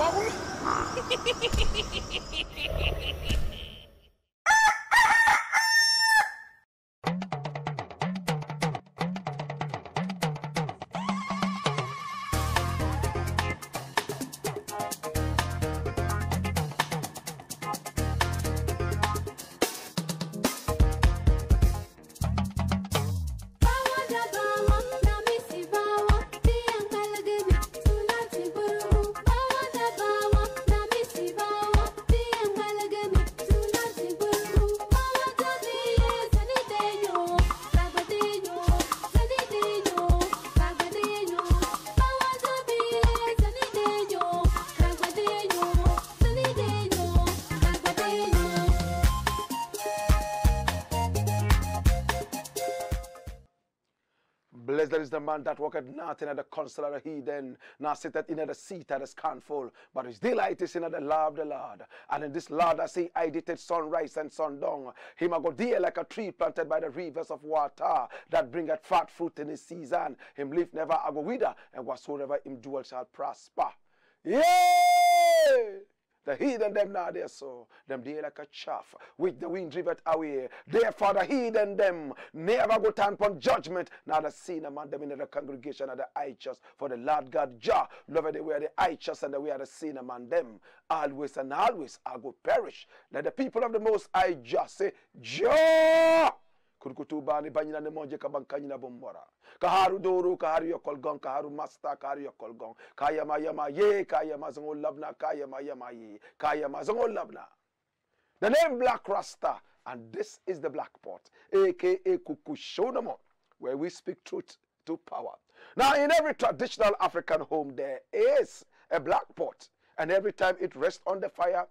power. The man that walketh not in the counsel of the heathen, nor sitteth in the seat of the scornful, but his delight is in the law of the Lord. And in this Lord I say, I did sunrise and sundown. Him a go dear like a tree planted by the rivers of water, that bringeth fat fruit in his season. Him leaf never a go wither, and whatsoever him do shall prosper. Yay! The heathen them now there so, them they like a chaff, which the wind driveth away. Therefore the heathen them never go turn upon judgment, now the sin among them in the congregation of the righteous. For the Lord God Jah, love they of the righteous and the way of the sin among them. Always and always I go perish. Let the people of the Most High Jah say, Jah! Kurkutubani banyina ne monje kabang kanyina bombora kaharu doru kaharu yokol gong kaharu masta kaharu yokol gong kayama yama ye kayama zongo labna kayama yama ye kayama zongo labna the name Blakk Rasta and this is the black pot aka kukushonamo where we speak truth to power now in every traditional african home there is a black pot and every time it rests on the fire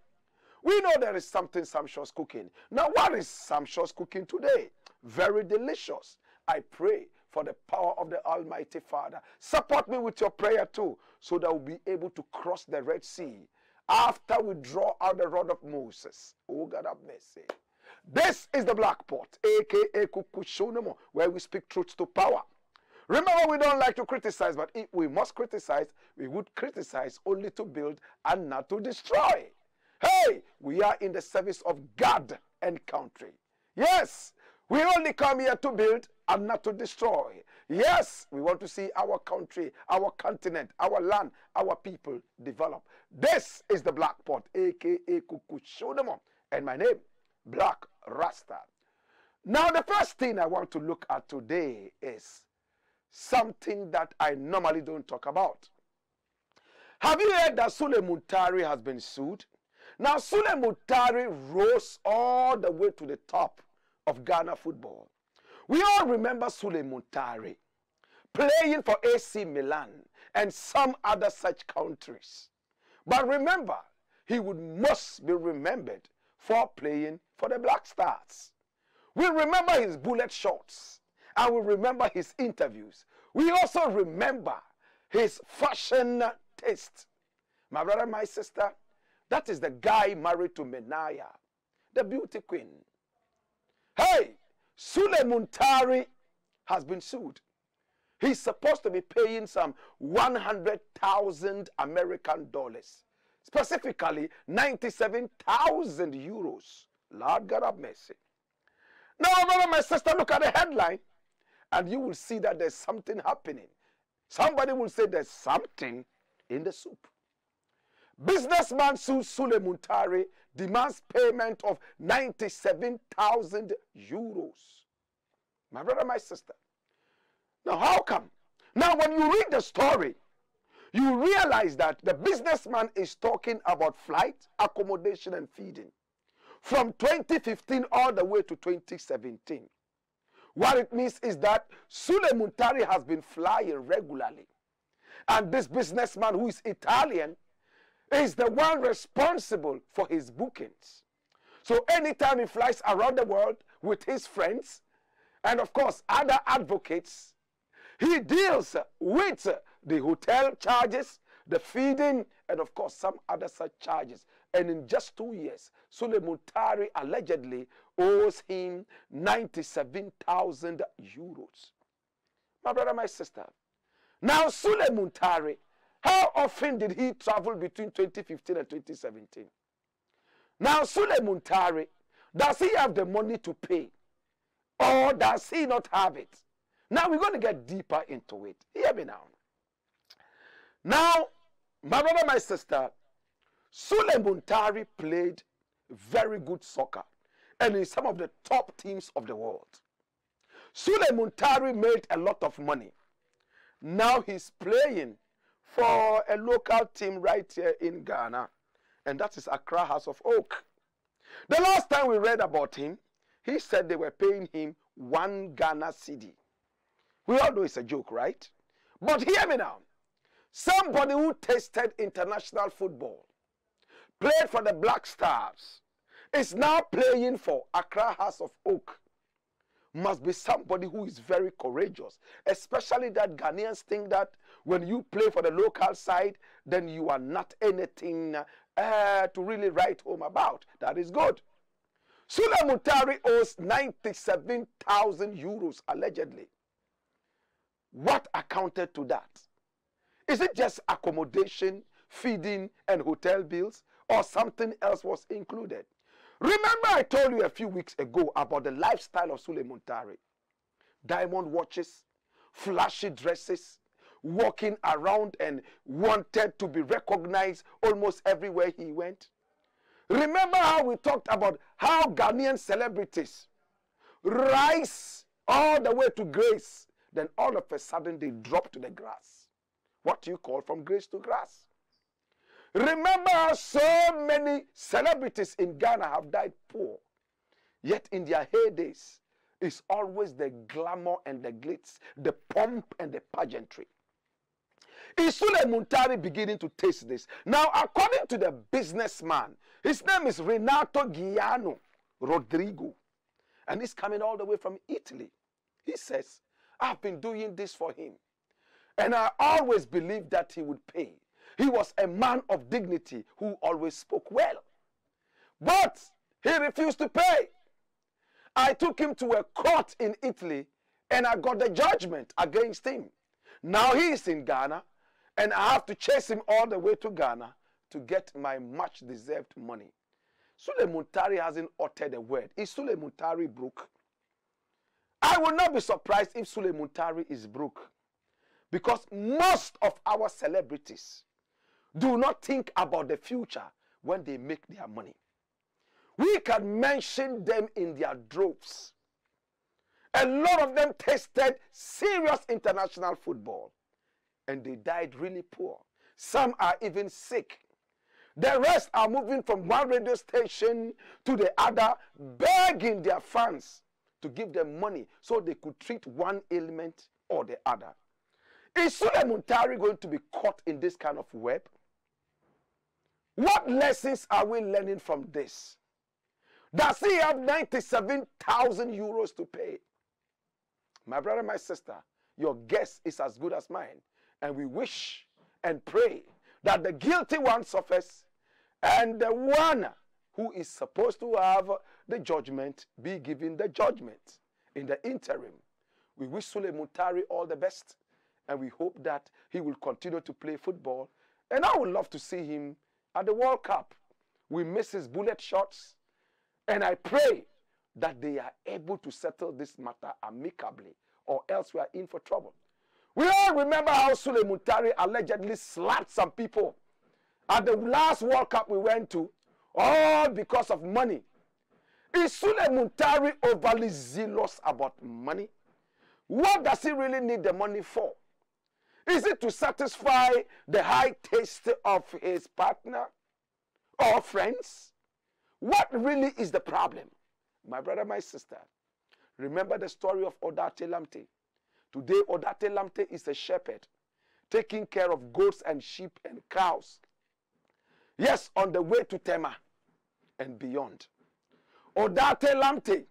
we know there is something Samsho's cooking. Now, what is Samsho's cooking today? Very delicious. I pray for the power of the Almighty Father. Support me with your prayer too, so that we'll be able to cross the Red Sea after we draw out the rod of Moses. Oh, God have mercy. This is the black pot, aka Kukushonomo, where we speak truth to power. Remember, we don't like to criticize, but if we must criticize, we would criticize only to build and not to destroy. Hey, we are in the service of God and country. Yes, we only come here to build and not to destroy. Yes, we want to see our country, our continent, our land, our people develop. This is the Black Pot, aka Kukushodemo, and my name, Blakk Rasta. Now, the first thing I want to look at today is something that I normally don't talk about. Have you heard that Sule Muntari has been sued? Now, Sule Muntari rose all the way to the top of Ghana football. We all remember Sule Muntari playing for AC Milan and some other such countries. But remember, he would most be remembered for playing for the Black Stars. We remember his bullet shots and we remember his interviews. We also remember his fashion taste. My brother, my sister, that is the guy married to Menaye, the beauty queen. Hey, Sule Muntari has been sued. He's supposed to be paying some 100,000 American dollars, specifically 97,000 euros. Lord God have mercy. Now, brother, my sister, look at the headline, and you will see that there's something happening. Somebody will say there's something in the soup. Businessman sues Sule Muntari demands payment of 97,000 euros. My brother, my sister. Now, how come? Now, when you read the story, you realize that the businessman is talking about flight, accommodation, and feeding from 2015 all the way to 2017. What it means is that Sule Muntari has been flying regularly. And this businessman, who is Italian, is the one responsible for his bookings. So anytime he flies around the world with his friends and, of course, other advocates, he deals with the hotel charges, the feeding, and, of course, some other such charges. And in just two years, Sule Muntari allegedly owes him 97,000 euros. My brother, my sister. Now, Sule Muntari How often did he travel between 2015 and 2017? Now, Sule Muntari, does he have the money to pay? Or does he not have it? Now, we're going to get deeper into it. Hear me now. Now, my brother, my sister, Sule Muntari played very good soccer and in some of the top teams of the world. Sule Muntari made a lot of money. Now he's playing for a local team right here in Ghana, and that is Accra Hearts of Oak. The last time we read about him, he said they were paying him one Ghana cedi. We all know it's a joke, right? But hear me now. Somebody who tasted international football, played for the Black Stars, is now playing for Accra Hearts of Oak must be somebody who is very courageous, especially that Ghanaians think that when you play for the local side, then you are not anything uh, to really write home about. That is good. Sule Muntari owes 97,000 euros allegedly. What accounted to that? Is it just accommodation, feeding, and hotel bills, or something else was included? Remember, I told you a few weeks ago about the lifestyle of Sule Muntari diamond watches, flashy dresses, walking around and wanted to be recognized almost everywhere he went. Remember how we talked about how Ghanaian celebrities rise all the way to grace, then all of a sudden they drop to the grass. What do you call from grace to grass? Remember how so many celebrities in Ghana have died poor. Yet in their heydays, it's always the glamour and the glitz, the pomp and the pageantry. Is Sule Muntari beginning to taste this? Now, according to the businessman, his name is Renato Giuliano Rodrigo, and he's coming all the way from Italy. He says, I've been doing this for him, and I always believed that he would pay. He was a man of dignity who always spoke well. But he refused to pay. I took him to a court in Italy and I got the judgment against him. Now he is in Ghana and I have to chase him all the way to Ghana to get my much deserved money. Sule Muntari hasn't uttered a word. Is Sule Muntari broke? I will not be surprised if Sule Muntari is broke because most of our celebrities do not think about the future when they make their money. We can mention them in their droves. A lot of them tasted serious international football and they died really poor. Some are even sick. The rest are moving from one radio station to the other, begging their fans to give them money so they could treat one ailment or the other. Is Sule Muntari going to be caught in this kind of web? What lessons are we learning from this? Does he have 97,000 euros to pay? My brother, my sister, your guess is as good as mine. And we wish and pray that the guilty one suffers and the one who is supposed to have the judgment be given the judgment in the interim. We wish Sule Muntari all the best and we hope that he will continue to play football. And I would love to see him at the World Cup. We miss his bullet shots. And I pray that they are able to settle this matter amicably, or else we are in for trouble. We all remember how Sule Muntari allegedly slapped some people at the last World Cup we went to, all because of money. Is Sule Muntari overly zealous about money? What does he really need the money for? Is it to satisfy the high taste of his partner or friends? What really is the problem? My brother, my sister, remember the story of Odartey Lamptey. Today, Odartey Lamptey is a shepherd taking care of goats and sheep and cows. Yes, on the way to Tema and beyond. Odartey Lamptey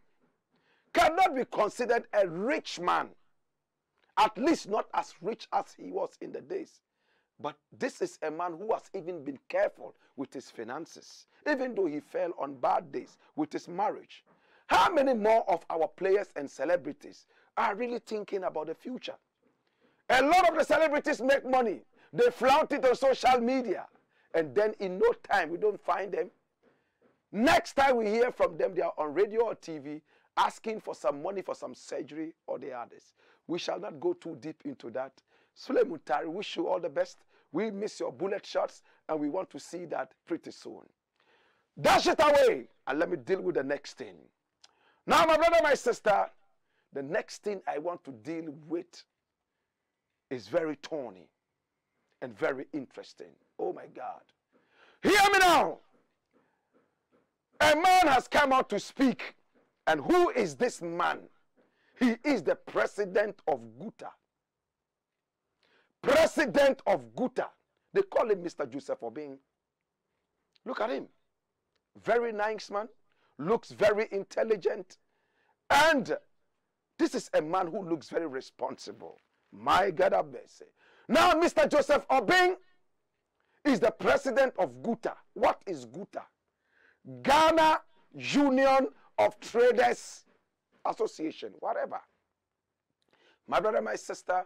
cannot be considered a rich man at least not as rich as he was in the days. But this is a man who has even been careful with his finances, even though he fell on bad days with his marriage. How many more of our players and celebrities are really thinking about the future? A lot of the celebrities make money, They flaunt it on social media. And then in no time, we don't find them. Next time we hear from them, they are on radio or TV asking for some money for some surgery or the others. We shall not go too deep into that. Sule Muntari, wish you all the best. We miss your bullet shots and we want to see that pretty soon. Dash it away and let me deal with the next thing. Now, my brother, my sister, the next thing I want to deal with is very thorny and very interesting. Oh my God. Hear me now. A man has come out to speak. And who is this man? He is the president of Guta. President of Guta. They call him Mr. Joseph Obeng. Look at him. Very nice man. Looks very intelligent. And this is a man who looks very responsible. My God, I bless Now, Mr. Joseph Obeng is the president of Guta. What is Guta? Ghana Union of Traders Association, whatever. My brother, my sister,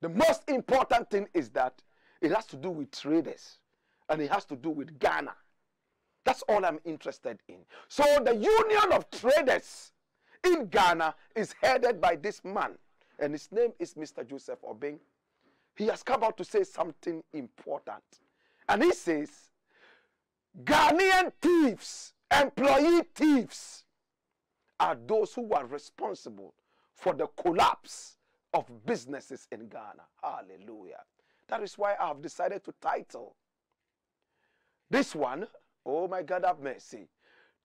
the most important thing is that it has to do with traders and it has to do with Ghana. That's all I'm interested in. So the Union of Traders in Ghana is headed by this man, and his name is Mr. Joseph Obeng. He has come out to say something important. And he says, Ghanaian thieves, employee thieves, are those who are responsible for the collapse of businesses in Ghana. Hallelujah. That is why I have decided to title this one, Oh my God, have mercy.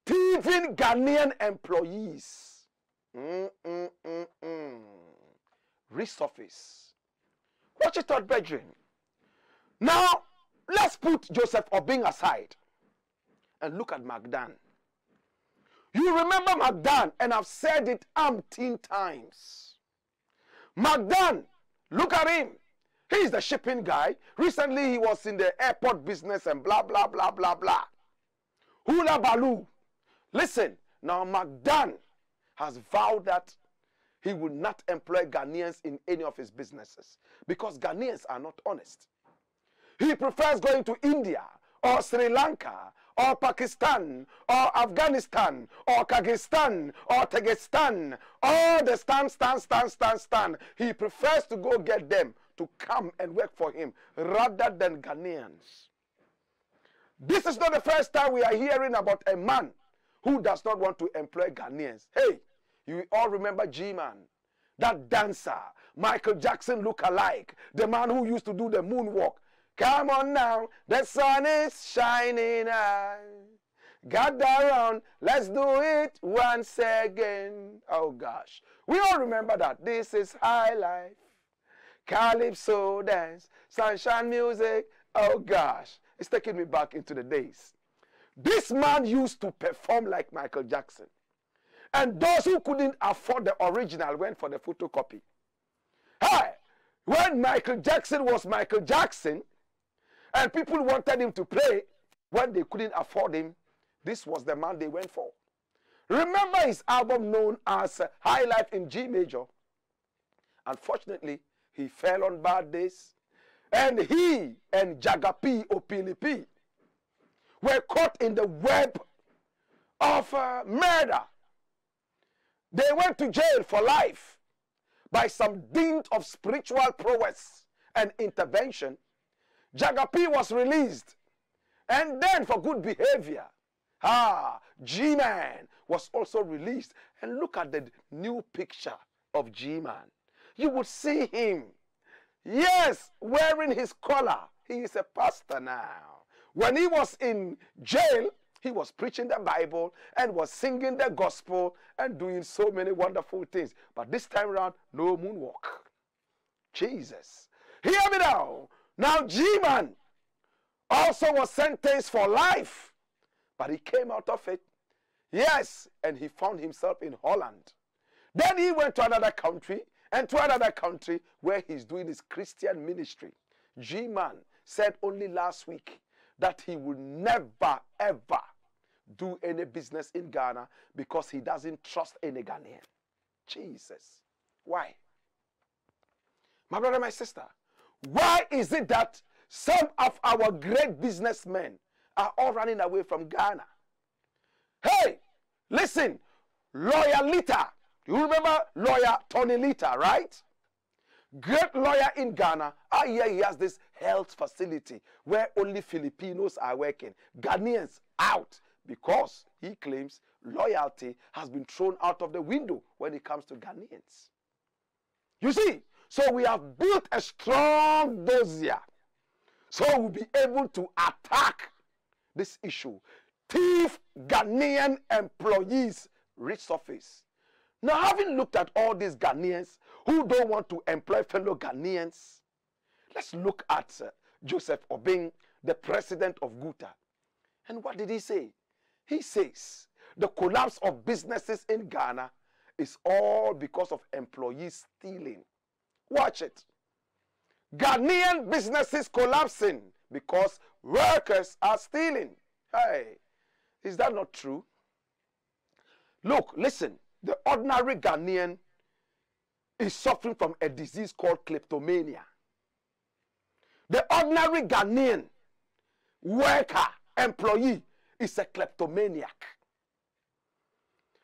Thieving Ghanaian employees. Mm, mm, mm. Resurface. Watch it out, brethren. Now, let's put Joseph Obeng aside and look at McDan. You remember McDan, and I've said it umpteen times. McDan, look at him. He's the shipping guy. Recently, he was in the airport business and blah, blah, blah, blah, blah. Hula Baloo. Listen, now McDan has vowed that he will not employ Ghanaians in any of his businesses because Ghanaians are not honest. He prefers going to India or Sri Lanka or Pakistan or Afghanistan or Kyrgyzstan or Tajikistan or the stand, stand, stand, stand, stand. He prefers to go get them to come and work for him rather than Ghanaians. This is not the first time we are hearing about a man who does not want to employ Ghanaians. Hey, you all remember G-Man, that dancer, Michael Jackson look-alike, the man who used to do the moonwalk. Come on now, the sun is shining high. Gather around, let's do it once again. Oh gosh, we all remember that. This is high life, calypso dance, sunshine music. Oh gosh, it's taking me back into the days. This man used to perform like Michael Jackson. And those who couldn't afford the original went for the photocopy. Hey, when Michael Jackson was Michael Jackson, and people wanted him to play when they couldn't afford him, this was the man they went for. Remember his album known as High Life in G Major? Unfortunately, he fell on bad days. And he and Jagapi Opilipi were caught in the web of uh, murder. They went to jail for life by some dint of spiritual prowess and intervention. Jagapi was released. And then for good behavior, ah, G-Man was also released. And look at the new picture of G-Man. You would see him, yes, wearing his collar. He is a pastor now. When he was in jail, he was preaching the Bible and was singing the gospel and doing so many wonderful things. But this time around, no moonwalk. Jesus. Hear me now. Now, G Man also was sentenced for life, but he came out of it. Yes, and he found himself in Holland. Then he went to another country and to another country where he's doing his Christian ministry. G Man said only last week that he will never, ever do any business in Ghana because he doesn't trust any Ghanaian. Jesus. Why? My brother, my sister, Why is it that some of our great businessmen are all running away from Ghana? Hey, listen, lawyer Lithur. You remember lawyer Tony Lithur, right? Great lawyer in Ghana. Ah, I hear he has this health facility where only Filipinos are working. Ghanaians out because he claims loyalty has been thrown out of the window when it comes to Ghanaians. You see, so we have built a strong dossier so we'll be able to attack this issue. Thief Ghanaian employees resurface. Now, having looked at all these Ghanaians who don't want to employ fellow Ghanaians, let's look at uh, Joseph Obeng, the president of Guta. And what did he say? He says the collapse of businesses in Ghana is all because of employees stealing. Watch it. Ghanaian businesses collapsing because workers are stealing. Hey, is that not true? Look, listen, the ordinary Ghanaian is suffering from a disease called kleptomania. The ordinary Ghanaian worker, employee, is a kleptomaniac.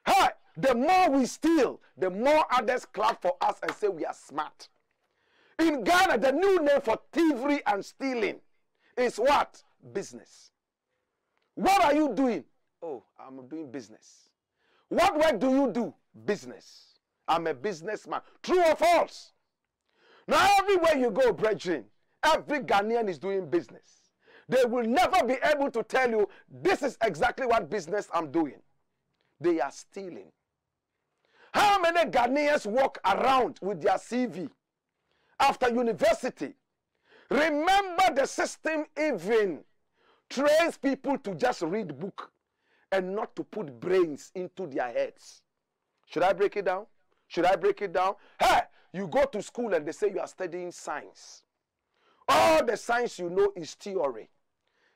Hey, the more we steal, the more others clap for us and say we are smart. In Ghana, the new name for thievery and stealing is what? Business. What are you doing? Oh, I'm doing business. What work do you do? Business. I'm a businessman. True or false? Now, everywhere you go, brethren, every Ghanaian is doing business. They will never be able to tell you, this is exactly what business I'm doing. They are stealing. How many Ghanaians walk around with their CV after university? Remember the system even trains people to just read book and not to put brains into their heads. Should I break it down? Should I break it down? Hey, you go to school and they say you are studying science. All the science you know is theory.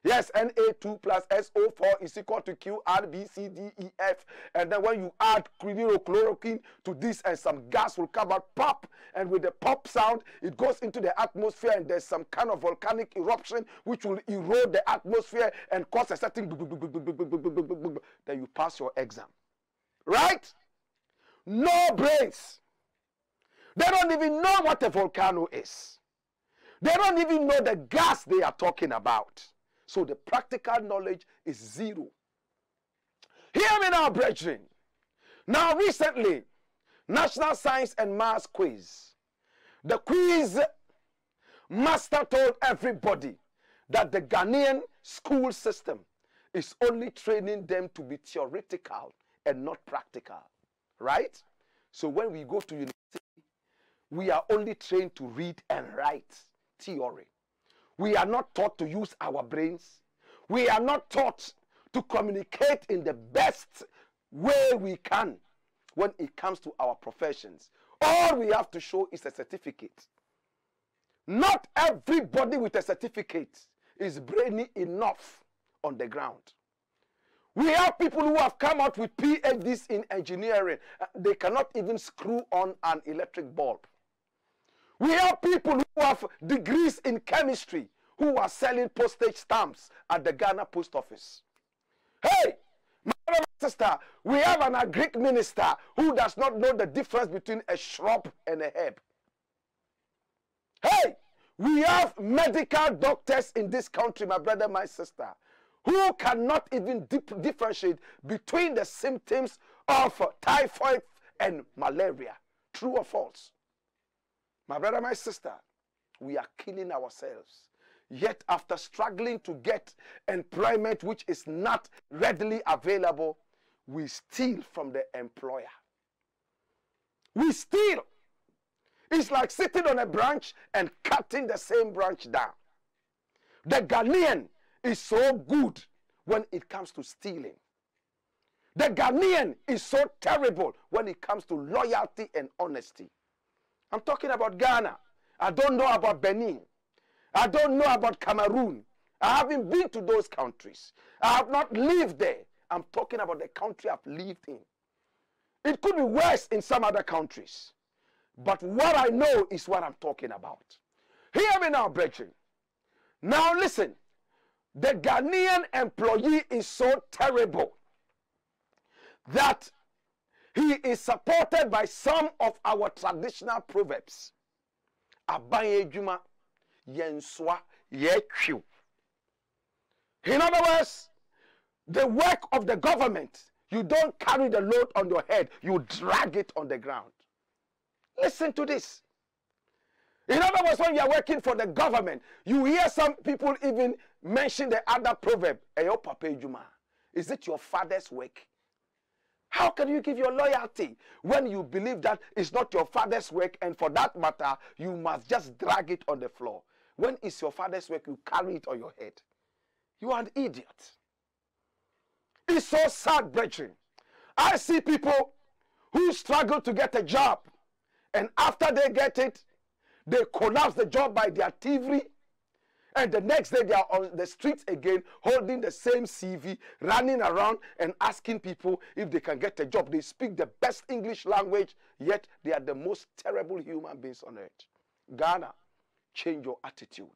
Yes, Na2 plus SO4 is equal to Q, R, B, C, D, E, F. And then when you add chloroquine to this and some gas will come out, pop. And with the pop sound, it goes into the atmosphere and there's some kind of volcanic eruption which will erode the atmosphere and cause a certain... Then you pass your exam. Right? No brains. They don't even know what a volcano is. They don't even know the gas they are talking about. So the practical knowledge is zero. Hear me now, brethren. Now, recently, National Science and Maths Quiz. The quiz master told everybody that the Ghanaian school system is only training them to be theoretical and not practical. Right? So when we go to university, we are only trained to read and write theory. We are not taught to use our brains. We are not taught to communicate in the best way we can when it comes to our professions. All we have to show is a certificate. Not everybody with a certificate is brainy enough on the ground. We have people who have come out with PhDs in engineering. Uh, they cannot even screw on an electric bulb. We have people who have degrees in chemistry who are selling postage stamps at the Ghana post office. Hey, my brother, my sister, we have an agric minister who does not know the difference between a shrub and a herb. Hey, we have medical doctors in this country, my brother, my sister, who cannot even differentiate between the symptoms of typhoid and malaria. True or false? My brother, my sister, we are killing ourselves. Yet, after struggling to get employment which is not readily available, we steal from the employer. We steal. It's like sitting on a branch and cutting the same branch down. The Ghanaian is so good when it comes to stealing. The Ghanaian is so terrible when it comes to loyalty and honesty. I'm talking about Ghana. I don't know about Benin. I don't know about Cameroon. I haven't been to those countries. I have not lived there. I'm talking about the country I've lived in. It could be worse in some other countries. But what I know is what I'm talking about. Hear me now, brethren. Now listen. The Ghanaian employee is so terrible that he is supported by some of our traditional proverbs. Aban edwuma, yenswa. In other words, the work of the government, you don't carry the load on your head, you drag it on the ground. Listen to this. In other words, when you are working for the government, you hear some people even mention the other proverb. Is it your father's work? How can you give your loyalty when you believe that it's not your father's work and for that matter, you must just drag it on the floor? When it's your father's work, you carry it on your head. You are an idiot. It's so sad, brethren. I see people who struggle to get a job, and after they get it, they collapse the job by their thievery. And the next day, they are on the streets again, holding the same CV, running around and asking people if they can get a job. They speak the best English language, yet they are the most terrible human beings on earth. Ghana, change your attitude.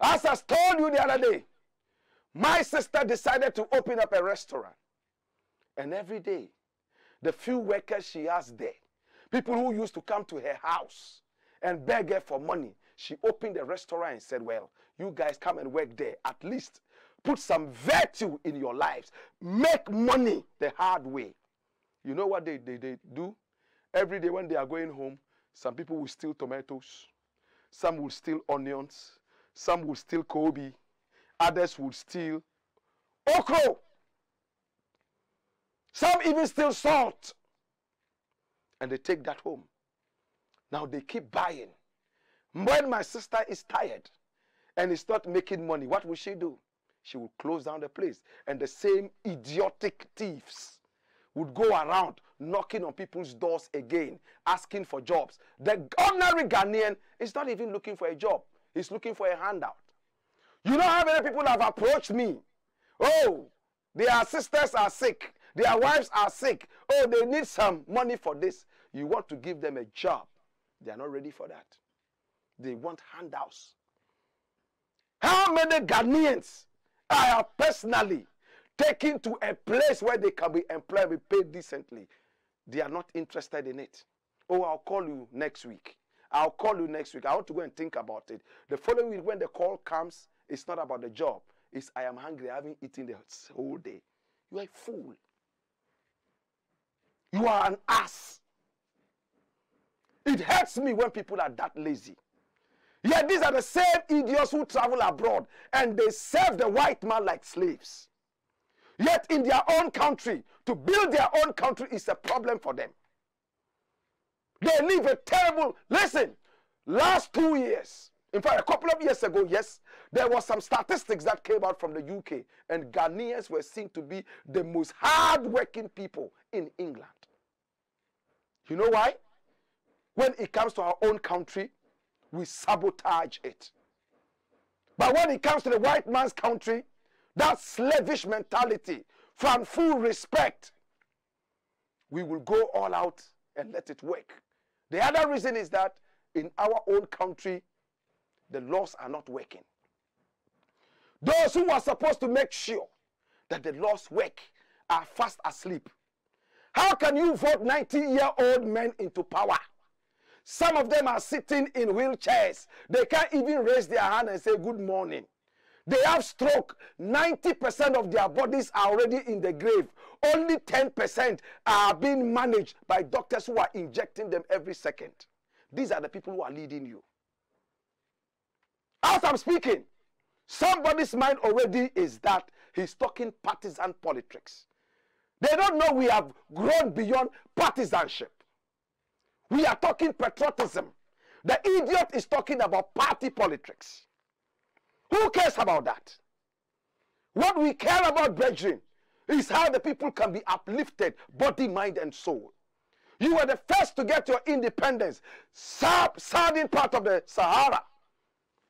As I told you the other day, my sister decided to open up a restaurant. And every day, the few workers she has there, people who used to come to her house and beg her for money, she opened a restaurant and said, Well, you guys come and work there. At least put some virtue in your lives. Make money the hard way. You know what they, they, they do? Every day when they are going home, some people will steal tomatoes, some will steal onions, some will steal Kobe, others will steal okra. Some even steal salt. And they take that home. Now they keep buying. When my sister is tired and is not making money, what will she do? She will close down the place. And the same idiotic thieves would go around knocking on people's doors again, asking for jobs. The ordinary Ghanaian is not even looking for a job, he's looking for a handout. You know how many people have approached me? Oh, their sisters are sick, their wives are sick. Oh, they need some money for this. You want to give them a job. They are not ready for that. They want handouts. How many Ghanaians I have personally taken to a place where they can be employed, be paid decently? They are not interested in it. Oh, I'll call you next week. I'll call you next week. I want to go and think about it. The following week, when the call comes, it's not about the job. It's I am hungry. I haven't eaten the whole day. You are a fool. You are an ass. It hurts me when people are that lazy. Yet these are the same idiots who travel abroad and they serve the white man like slaves. Yet in their own country, to build their own country is a problem for them. They live a terrible, listen, last two years, in fact, a couple of years ago, yes, there was some statistics that came out from the UK, and Ghanaians were seen to be the most hard-working people in England. You know why? When it comes to our own country, we sabotage it. But when it comes to the white man's country, that slavish mentality, from full respect, we will go all out and let it work. The other reason is that in our own country, the laws are not working. Those who are supposed to make sure that the laws work are fast asleep. How can you vote 90 year old men into power? Some of them are sitting in wheelchairs. They can't even raise their hand and say good morning. They have stroke. 90% of their bodies are already in the grave. Only 10% are being managed by doctors who are injecting them every second. These are the people who are leading you. As I'm speaking, somebody's mind already is that he's talking partisan politics. They don't know we have grown beyond partisanship. We are talking patriotism. The idiot is talking about party politics. Who cares about that? What we care about, brethren, is how the people can be uplifted, body, mind, and soul. You were the first to get your independence, southern part of the Sahara.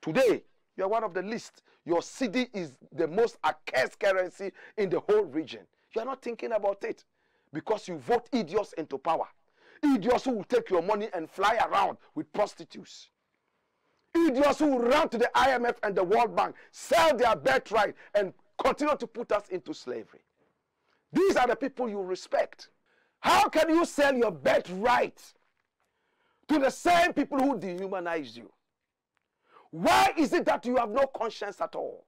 Today, you are one of the least. Your cedi is the most accursed currency in the whole region. You are not thinking about it because you vote idiots into power. Idiots who will take your money and fly around with prostitutes. Idiots who will run to the IMF and the World Bank, sell their birthright, and continue to put us into slavery. These are the people you respect. How can you sell your birthright to the same people who dehumanized you? Why is it that you have no conscience at all?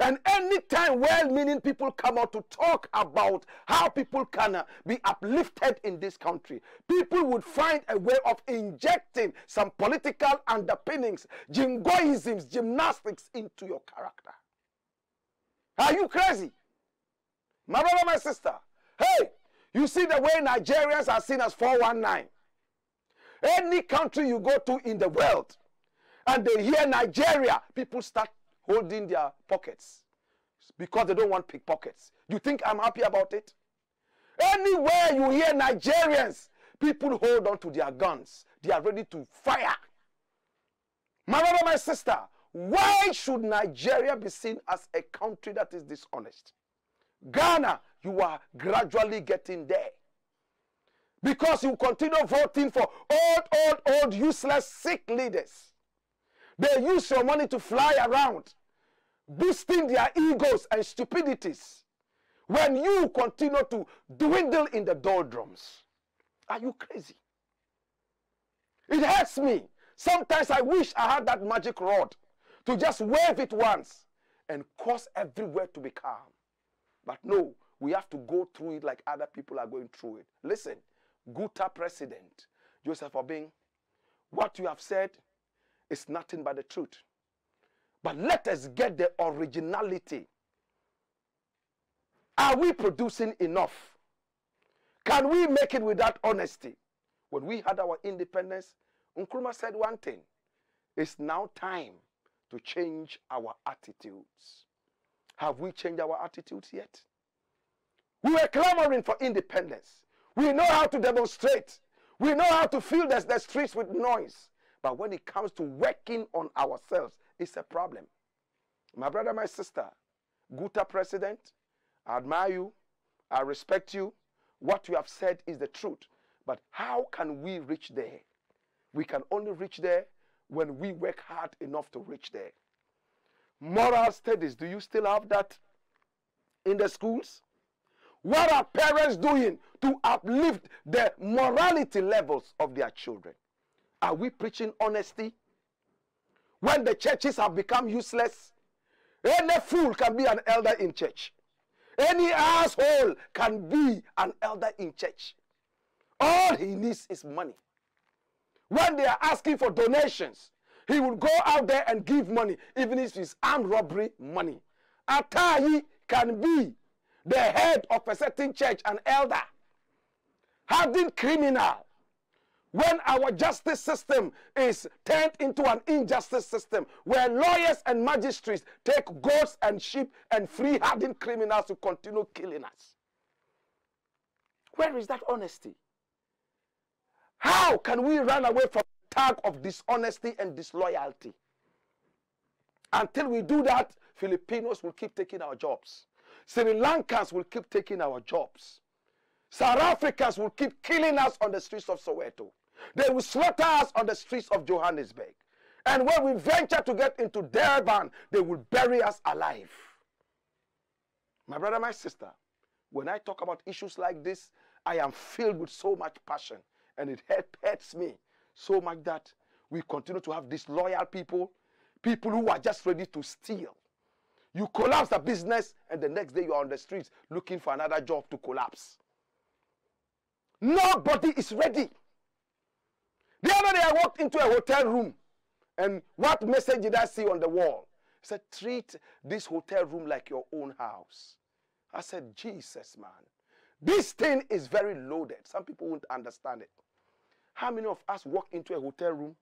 And anytime well meaning people come out to talk about how people can uh, be uplifted in this country, people would find a way of injecting some political underpinnings, jingoisms, gymnastics into your character. Are you crazy? My brother, my sister. Hey, you see the way Nigerians are seen as 419. Any country you go to in the world and they hear Nigeria, people start holding their pockets because they don't want pickpockets. Do you think I'm happy about it? Anywhere you hear Nigerians, people hold on to their guns. They are ready to fire. My brother, my sister, why should Nigeria be seen as a country that is dishonest? Ghana, you are gradually getting there. Because you continue voting for old, old, old, useless, sick leaders. They use your money to fly around, boosting their egos and stupidities. When you continue to dwindle in the doldrums, are you crazy? It hurts me. Sometimes I wish I had that magic rod to just wave it once and cause everywhere to be calm. But no, we have to go through it like other people are going through it. Listen, Guta President, Joseph Obeng, what you have said is nothing but the truth. But let us get the originality. Are we producing enough? Can we make it without honesty? When we had our independence, Nkrumah said one thing it's now time to change our attitudes. Have we changed our attitudes yet? We were clamoring for independence. We know how to demonstrate. We know how to fill the, the streets with noise. But when it comes to working on ourselves, it's a problem. My brother, my sister, Guta president, I admire you. I respect you. What you have said is the truth. But how can we reach there? We can only reach there when we work hard enough to reach there. Moral studies, do you still have that in the schools? What are parents doing to uplift the morality levels of their children? Are we preaching honesty? When the churches have become useless, any fool can be an elder in church. Any asshole can be an elder in church. All he needs is money. When they are asking for donations, he will go out there and give money, even if it's armed robbery money. Atai can be the head of a certain church, an elder, hardened criminal. When our justice system is turned into an injustice system where lawyers and magistrates take goats and sheep and free hardened criminals to continue killing us. Where is that honesty? How can we run away from the tag of dishonesty and disloyalty? Until we do that, Filipinos will keep taking our jobs. Sri Lankans will keep taking our jobs. South Africans will keep killing us on the streets of Soweto. They will slaughter us on the streets of Johannesburg. And when we venture to get into Durban, they will bury us alive. My brother, my sister, when I talk about issues like this, I am filled with so much passion. And it hurts me so much that we continue to have disloyal people, people who are just ready to steal. You collapse a business, and the next day you are on the streets looking for another job to collapse. Nobody is ready. The other day I walked into a hotel room, and what message did I see on the wall? It said, Treat this hotel room like your own house. I said, Jesus, man. This thing is very loaded. Some people won't understand it. How many of us walk into a hotel room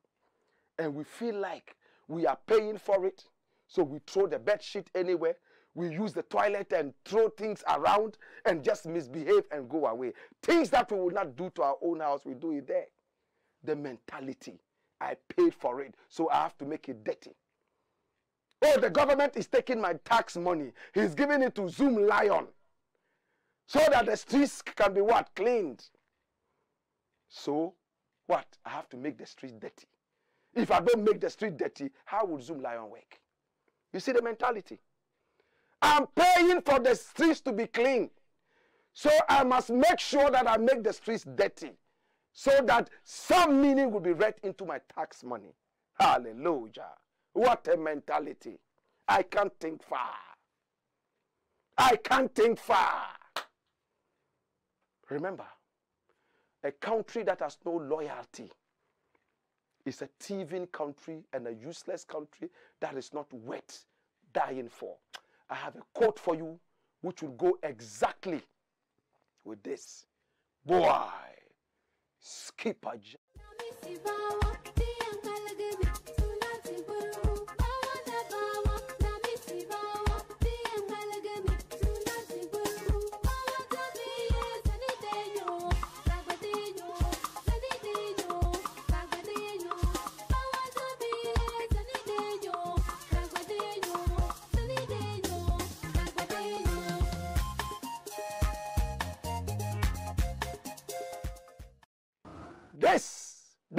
and we feel like we are paying for it? So we throw the bed sheet anywhere. We use the toilet and throw things around and just misbehave and go away. Things that we would not do to our own house, we do it there. The mentality. I paid for it, so I have to make it dirty. Oh, the government is taking my tax money. He's giving it to Zoomlion So that the streets can be what? Cleaned. So, what? I have to make the streets dirty. If I don't make the street dirty, how would Zoomlion work? You see the mentality? I'm paying for the streets to be clean. So I must make sure that I make the streets dirty so that some meaning will be read into my tax money. Hallelujah. What a mentality. I can't think far. I can't think far. Remember, a country that has no loyalty is a thieving country and a useless country that is not worth dying for. I have a quote for you which will go exactly with this. Boy, skipper.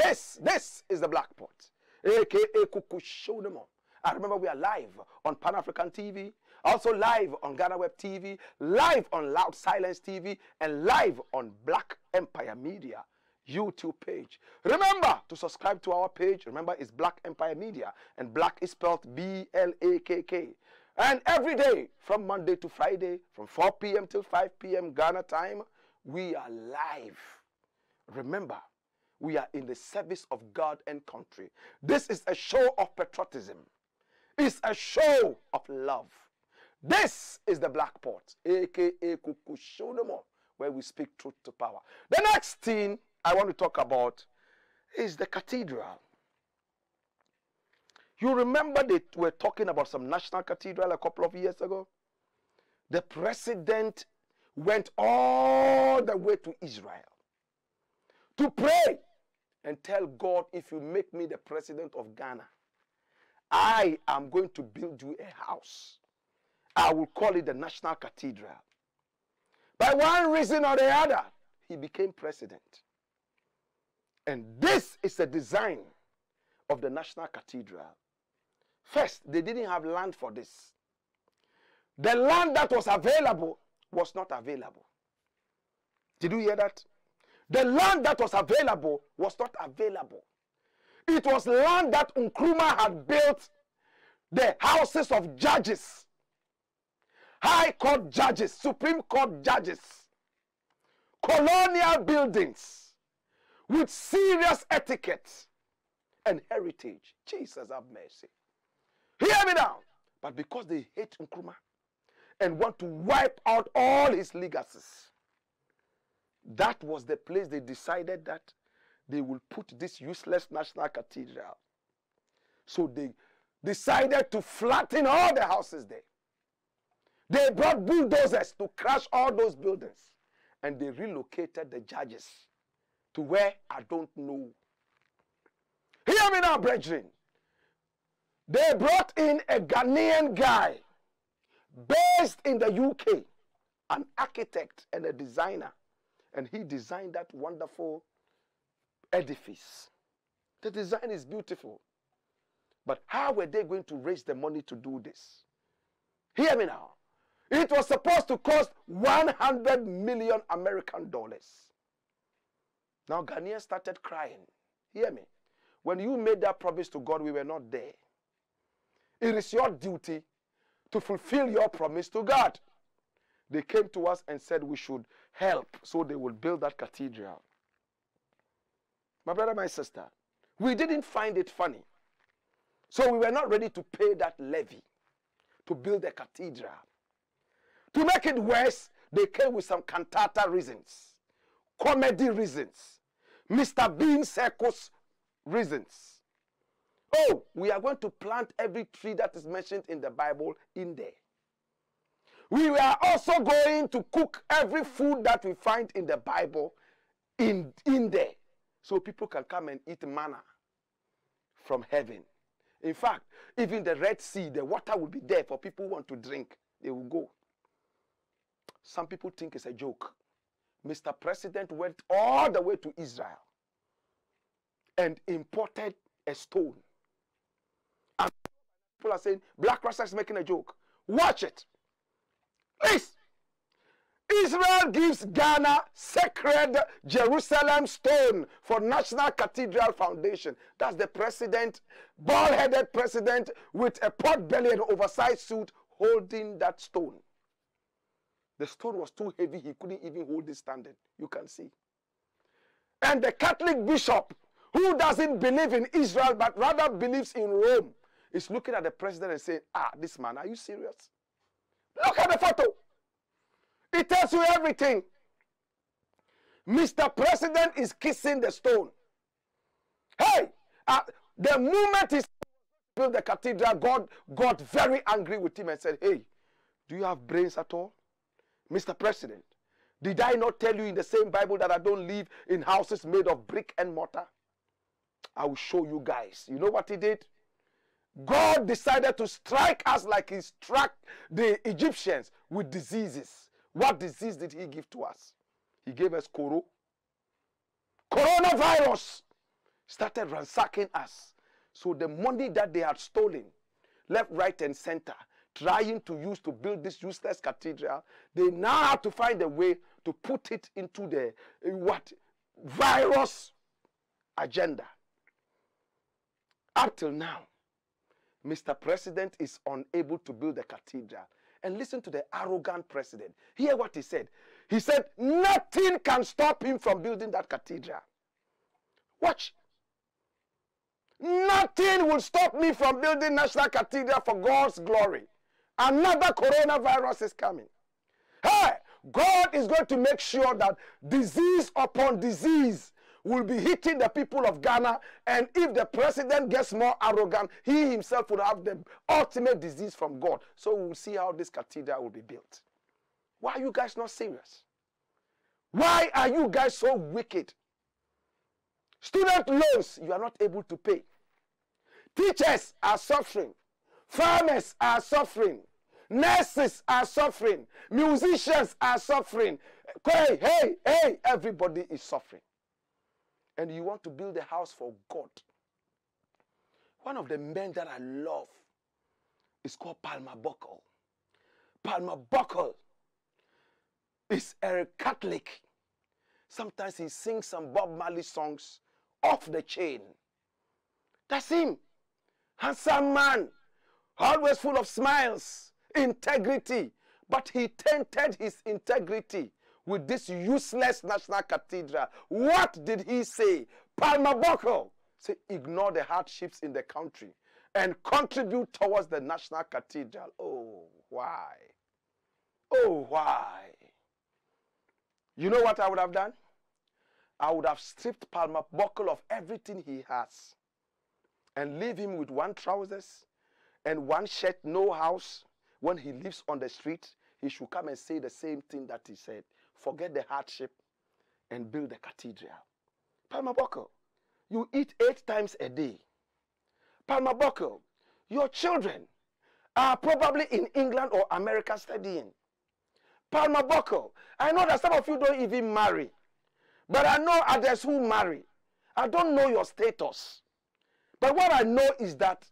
This, this, is the black pot, aka Kuku Shonemo. I remember we are live on Pan African TV, also live on Ghana Web TV, live on Loud Silence TV, and live on Blakk Empire Media YouTube page. Remember to subscribe to our page. Remember, it's Blakk Empire Media, and Black is spelled B L A K K. And every day, from Monday to Friday, from 4 p.m. till 5 p.m. Ghana time, we are live. Remember, we are in the service of God and country. This is a show of patriotism. It's a show of love. This is the Black Pot, aka Kuku Shonomo, where we speak truth to power. The next thing I want to talk about is the cathedral. You remember they were talking about some national cathedral a couple of years ago? The president went all the way to Israel to pray and tell God, if you make me the president of Ghana, I am going to build you a house. I will call it the National Cathedral. By one reason or the other, he became president. And this is a design of the National Cathedral. First, they didn't have land for this. The land that was available was not available. Did you hear that? The land that was available was not available. It was land that Nkrumah had built the houses of judges, high court judges, supreme court judges, colonial buildings with serious etiquette and heritage. Jesus have mercy. Hear me now. But because they hate Nkrumah and want to wipe out all his legacies, that was the place they decided that they will put this useless national cathedral. So they decided to flatten all the houses there. They brought bulldozers to crash all those buildings and they relocated the judges to where I don't know. Hear me now, brethren. They brought in a Ghanaian guy based in the UK, an architect and a designer and he designed that wonderful edifice. The design is beautiful. But how were they going to raise the money to do this? Hear me now. It was supposed to cost 100 million American dollars. Now Ghanaians started crying. Hear me. When you made that promise to God, we were not there. It is your duty to fulfill your promise to God. They came to us and said we should help so they will build that cathedral. My brother, my sister, we didn't find it funny. So we were not ready to pay that levy to build a cathedral. To make it worse, they came with some cantata reasons, comedy reasons, Mr. Bean circus reasons. Oh, we are going to plant every tree that is mentioned in the Bible in there. We are also going to cook every food that we find in the Bible in, in there. So people can come and eat manna from heaven. In fact, even the Red Sea, the water will be there for people who want to drink. They will go. Some people think it's a joke. Mr. President went all the way to Israel and imported a stone. And people are saying Blakk Rasta is making a joke. Watch it. Please. Israel gives Ghana sacred Jerusalem stone for National Cathedral Foundation. That's the president, bald headed president with a pot belly and oversized suit holding that stone. The stone was too heavy, he couldn't even hold it standing. You can see. And the Catholic bishop, who doesn't believe in Israel but rather believes in Rome, is looking at the president and saying, Ah, this man, are you serious? Look at the photo. It tells you everything. Mr. President is kissing the stone. Hey, uh, the moment he built the cathedral, God got very angry with him and said, Hey, do you have brains at all? Mr. President, did I not tell you in the same Bible that I don't live in houses made of brick and mortar? I will show you guys. You know what he did? God decided to strike us like he struck the Egyptians with diseases. What disease did he give to us? He gave us coro. Coronavirus started ransacking us. So the money that they had stolen, left, right, and center, trying to use to build this useless cathedral, they now have to find a way to put it into the eh, what virus agenda. Up till now, Mr. President is unable to build a cathedral. And listen to the arrogant president. Hear what he said. He said, Nothing can stop him from building that cathedral. Watch. Nothing will stop me from building National Cathedral for God's glory. Another coronavirus is coming. Hey, God is going to make sure that disease upon disease will be hitting the people of Ghana. And if the president gets more arrogant, he himself will have the ultimate disease from God. So we'll see how this cathedral will be built. Why are you guys not serious? Why are you guys so wicked? Student loans, you are not able to pay. Teachers are suffering. Farmers are suffering. Nurses are suffering. Musicians are suffering. Hey, hey, hey, everybody is suffering and you want to build a house for God. One of the men that I love is called Palmer Buckle. Palmer Buckle is a Catholic. Sometimes he sings some Bob Marley songs off the chain. That's him. Handsome man, always full of smiles, integrity. But he tainted his integrity with this useless national cathedral. What did he say? Palmer Buckle say ignore the hardships in the country and contribute towards the national cathedral. Oh, why? Oh, why? You know what I would have done? I would have stripped Palmer Buckle of everything he has and leave him with one trousers and one shirt, no house. When he lives on the street, he should come and say the same thing that he said forget the hardship and build a cathedral. Palmer Buckle, you eat eight times a day. Palmer Buckle, your children are probably in England or America studying. Palmer Buckle, I know that some of you don't even marry, but I know others who marry. I don't know your status. But what I know is that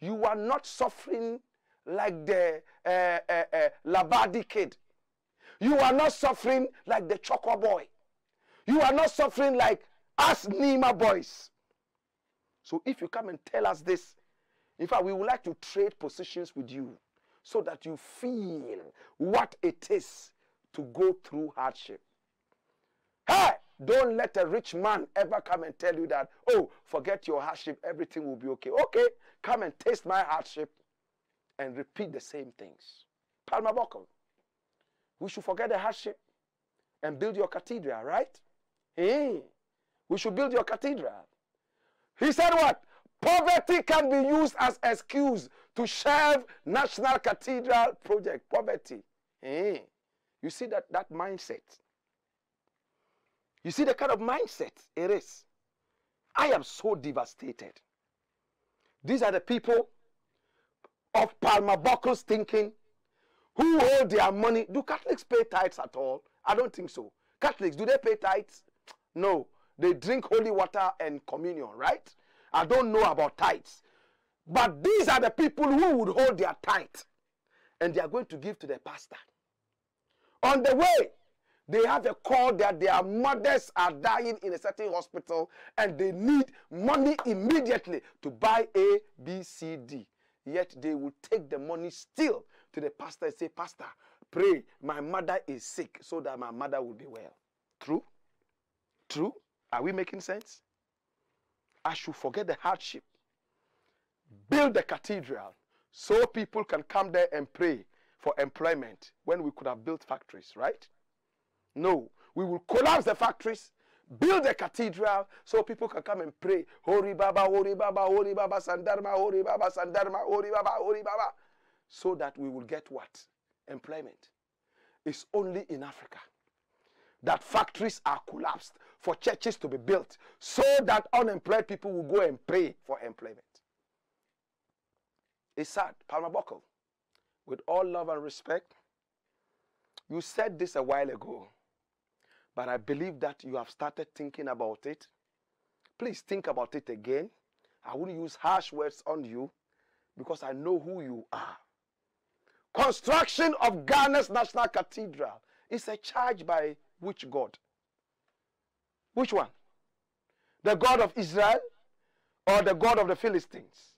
you are not suffering like the uh, uh, uh, Labadi kid you are not suffering like the Choco boy. You are not suffering like us Nima boys. So if you come and tell us this, in fact, we would like to trade positions with you so that you feel what it is to go through hardship. Hey, don't let a rich man ever come and tell you that, oh, forget your hardship, everything will be okay. Okay, come and taste my hardship and repeat the same things. Palmer Buckle. We should forget the hardship and build your cathedral, right? Hey, we should build your cathedral. He said what? Poverty can be used as excuse to shelve national cathedral project. Poverty. Hey, you see that, that mindset. You see the kind of mindset it is. I am so devastated. These are the people of Palmer Buckles thinking who hold their money. Do Catholics pay tithes at all? I don't think so. Catholics, do they pay tithes? No. They drink holy water and communion, right? I don't know about tithes. But these are the people who would hold their tithe and they are going to give to the pastor. On the way, they have a call that their mothers are dying in a certain hospital and they need money immediately to buy A, B, C, D. Yet they will take the money still to the pastor and say, Pastor, pray, my mother is sick so that my mother will be well. True? True? Are we making sense? I should forget the hardship. Build the cathedral so people can come there and pray for employment when we could have built factories, right? No, we will collapse the factories, build a cathedral so people can come and pray. Hori Baba, Hori Baba, Hori Baba, Sandarma, Hori Baba, Sandarma, Hori Baba, Hori Baba. So that we will get what? Employment. It's only in Africa that factories are collapsed for churches to be built so that unemployed people will go and pray for employment. It's sad. Palmer Buckle, with all love and respect, you said this a while ago, but I believe that you have started thinking about it. Please think about it again. I wouldn't use harsh words on you because I know who you are. Construction of Ghana's National Cathedral is a charge by which God? Which one? The God of Israel or the God of the Philistines?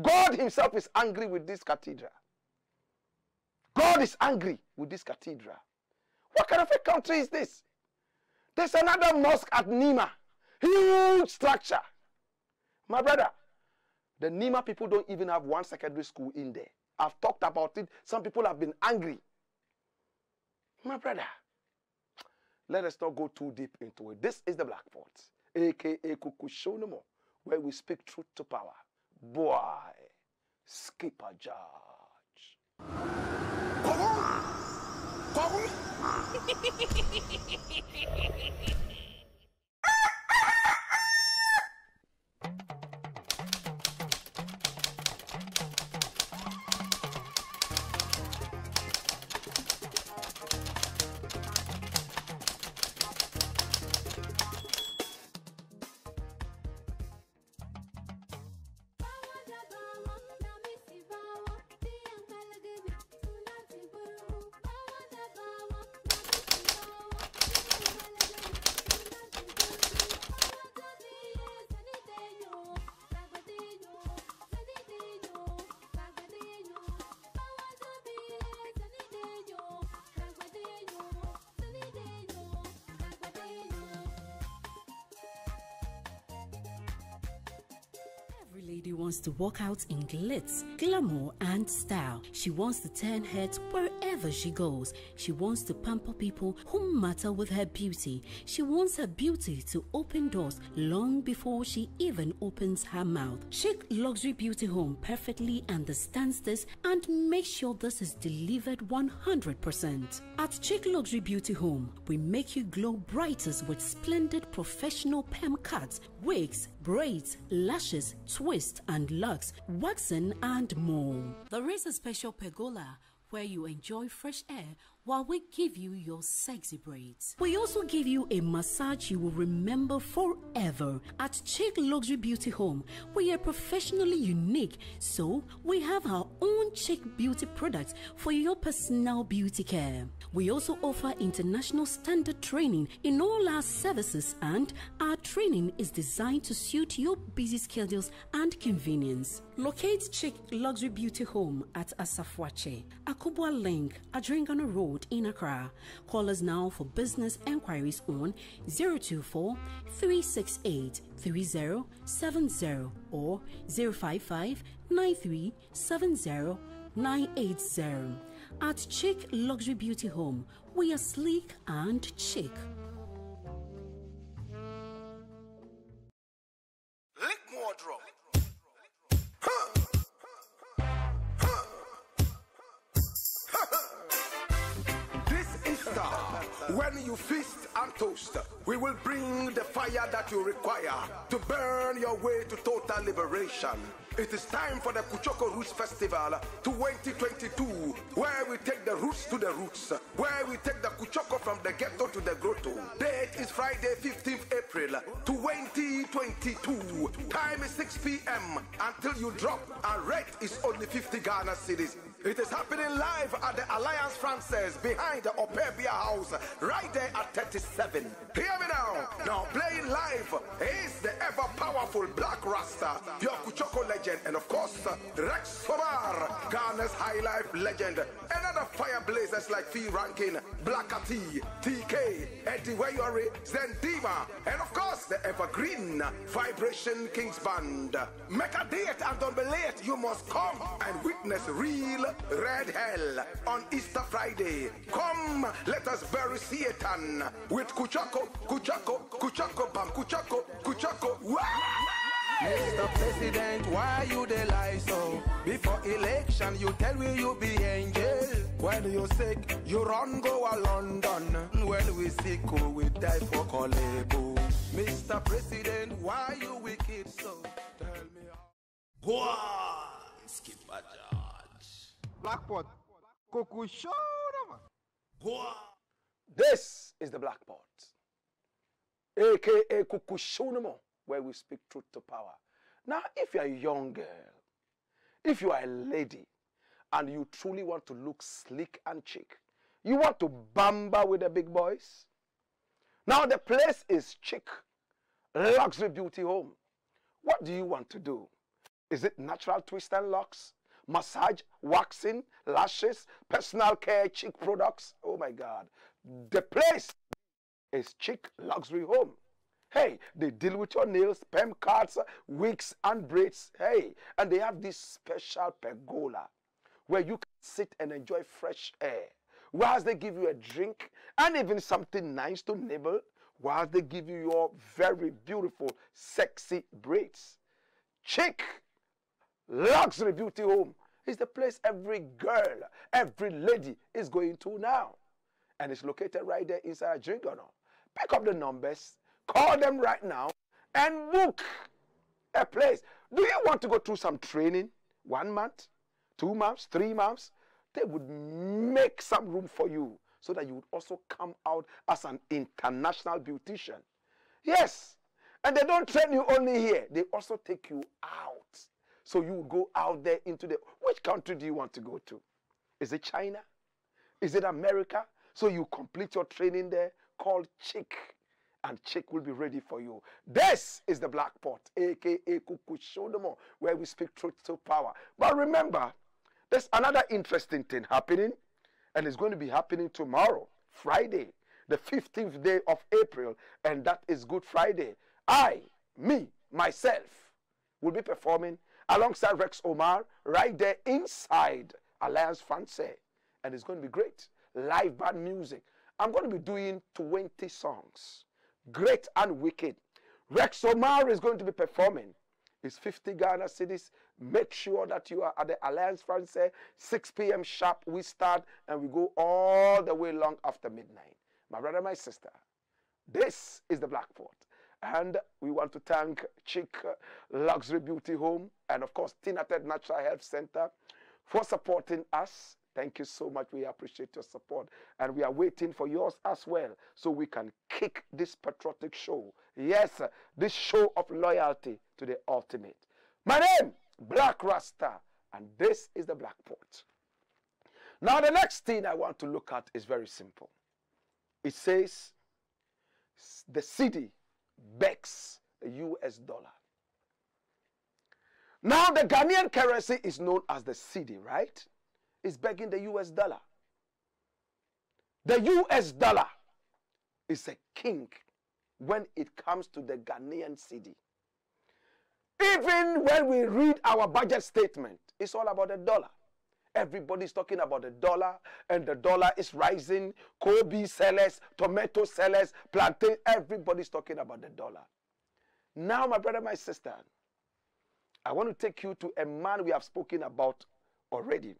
God Himself is angry with this cathedral. God is angry with this cathedral. What kind of a country is this? There's another mosque at Nima. Huge structure. My brother, the Nima people don't even have one secondary school in there. I've talked about it. Some people have been angry. My brother, let us not go too deep into it. This is the Black Pot, aka Kukushonimo, where we speak truth to power. Boy, skipper judge. Every lady wants to walk out in glitz, glamour, and style. She wants to turn heads wherever she goes. She wants to pamper people who matter with her beauty. She wants her beauty to open doors long before she even opens her mouth. Chic Luxury Beauty Home perfectly understands this and makes sure this is delivered 100%. At Chic Luxury Beauty Home, we make you glow brightest with splendid professional perm cuts, wigs, braids, lashes, twists and locks, waxing and more. There is a special pergola where you enjoy fresh air while we give you your sexy braids. We also give you a massage you will remember forever. At Chic Luxury Beauty Home, we are professionally unique, so we have our own Chic Beauty products for your personal beauty care. We also offer international standard training in all our services, and our training is designed to suit your busy schedules and convenience. Locate Chic Luxury Beauty Home at Asafwache, Akubwa Link, Adringano Road in Accra. Call us now for business enquiries on 024 368 3070 or 055 9370 980. At Chic Luxury Beauty Home, we are sleek and chic. You feast and toast, we will bring the fire that you require to burn your way to total liberation. It is time for the Kuchoko Roots Festival 2022, where we take the roots to the roots, where we take the Kuchoko from the ghetto to the grotto. Date is Friday, 15th April 2022. Time is 6 p.m. until you drop, and rate is only 50 Ghana cedis. It is happening live at the Alliance Francaise behind the Opeibea House, right there at 37. Hear me now. Now playing live is the ever powerful Blakk Rasta, your Kuchoko legend, and of course, Rex Omar, Ghana's high life legend, and other fire blazers like Fee Rankin, Black T, TK, Eddie Wayori, Zendima, and of course, the evergreen Vibration Kings Band. Make a date and don't be late. You must come and witness real red hell on Easter Friday. Come, let us bury Satan with Kuchako, Kuchako, Kuchako, Bam, Kuchako, Kuchako. Wah! Mr. President, why you dey lie so? Before election, you tell me you be angel. When you sick, you run go a London. When we sick, oh, we die for Korle Bu. Mr. President, why you wicked so? Tell me how. Go on, Skipper George. Blackpot. Coco show man. This is the Black Pot, aka Kukushunamo, where we speak truth to power. Now, if you're a young girl, if you are a lady, and you truly want to look sleek and chic, you want to bamba with the big boys. Now, the place is chic, luxury beauty home. What do you want to do? Is it natural twist and locks? Massage, waxing, lashes, personal care, chic products? Oh my God. The place is chic luxury home. Hey, they deal with your nails, perm cards, wigs, and braids. Hey, and they have this special pergola where you can sit and enjoy fresh air whilst they give you a drink and even something nice to nibble whilst they give you your very beautiful, sexy braids. Chic luxury beauty home is the place every girl, every lady is going to now. And it's located right there inside Jingono. Pick up the numbers, call them right now, and book a place. Do you want to go through some training? One month, two months, three months? They would make some room for you so that you would also come out as an international beautician. Yes. And they don't train you only here, they also take you out. So you go out there into the. Which country do you want to go to? Is it China? Is it America? So you complete your training there called Chick. And Chick will be ready for you. This is the Black Pot, aka Kukushodomo, where we speak truth to power. But remember, there's another interesting thing happening, and it's going to be happening tomorrow, Friday, the 15th day of April, and that is Good Friday. I, me, myself, will be performing alongside Rex Omar right there inside Alliance Francaise. And it's going to be great. Live band music. I'm going to be doing 20 songs. Great and wicked. Rex Omar is going to be performing. It's 50 Ghana cedis. Make sure that you are at the Alliance Francaise. 6 p.m. sharp. We start and we go all the way long after midnight. My brother, my sister, this is the Black Pot. And we want to thank Chic Luxury Beauty Home and, of course, Tinated Natural Health Center for supporting us. Thank you so much. We appreciate your support. And we are waiting for yours as well so we can kick this patriotic show. Yes, this show of loyalty to the ultimate. My name, Blakk Rasta, and this is the Black Pot. Now, the next thing I want to look at is very simple. It says the cedi begs the US dollar. Now, the Ghanaian currency is known as the cedi, right? It's begging the US dollar. The US dollar is a king when it comes to the Ghanaian cedi. Even when we read our budget statement, it's all about the dollar. Everybody's talking about the dollar, and the dollar is rising. Kobe sellers, tomato sellers, plantain, everybody's talking about the dollar. Now, my brother, my sister, I want to take you to a man we have spoken about already,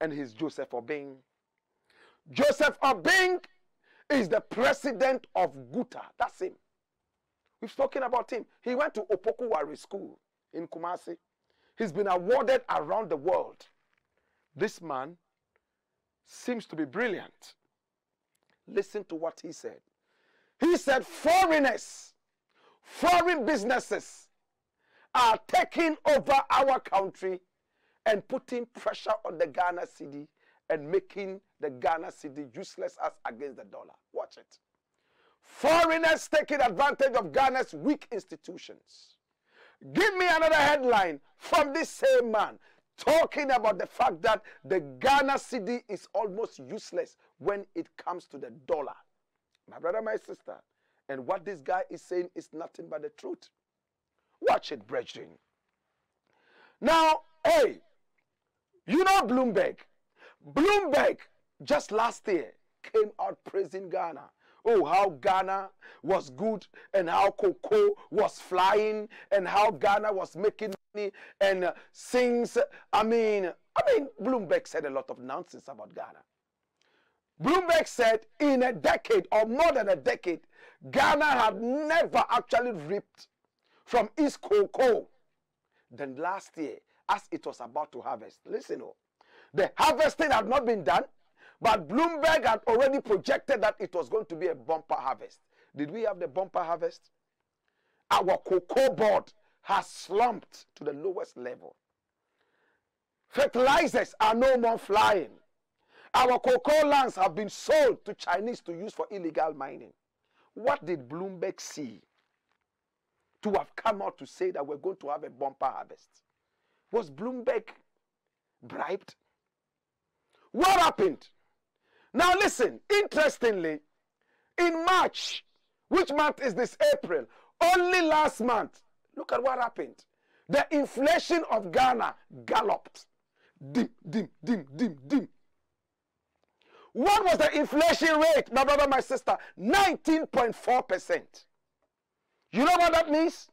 and he's Joseph Obeng. Joseph Obeng is the president of Guta. That's him. We've spoken about him. He went to Opoku Ware School in Kumasi. He's been awarded around the world. This man seems to be brilliant. Listen to what he said. He said, foreigners, foreign businesses are taking over our country and putting pressure on the Ghana cedi and making the Ghana cedi useless as against the dollar. Watch it. Foreigners taking advantage of Ghana's weak institutions. Give me another headline from this same man talking about the fact that the Ghana cedi is almost useless when it comes to the dollar. My brother, my sister, and what this guy is saying is nothing but the truth. Watch it, brethren. Now, hey, you know Bloomberg. Bloomberg just last year came out praising Ghana. Oh, how Ghana was good and how cocoa was flying and how Ghana was making and uh, things. I mean, I mean, Bloomberg said a lot of nonsense about Ghana. Bloomberg said in a decade or more than a decade, Ghana had never actually reaped from its cocoa than last year as it was about to harvest. Listen, oh, the harvesting had not been done, but Bloomberg had already projected that it was going to be a bumper harvest. Did we have the bumper harvest? Our cocoa board has slumped to the lowest level. Fertilizers are no more flying. Our cocoa lands have been sold to Chinese to use for illegal mining. What did Bloomberg see to have come out to say that we're going to have a bumper harvest? Was Bloomberg bribed? What happened? Now, listen, interestingly, in March, which month is this? April. Only last month, look at what happened. The inflation of Ghana galloped. Dim, dim, dim, dim, dim. What was the inflation rate, my brother, my sister? 19.4%. You know what that means?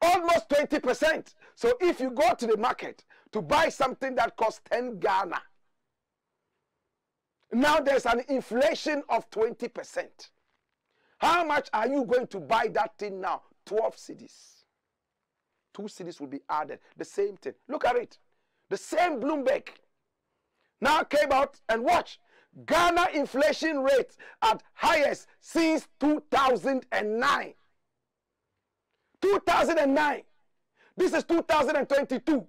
Almost 20%. So if you go to the market to buy something that costs 10 Ghana, now there's an inflation of 20%. How much are you going to buy that thing now? 12 cedis. Two cedis will be added. The same thing. Look at it. The same Bloomberg now came out and watch. Ghana inflation rate at highest since 2009. 2009. This is 2022.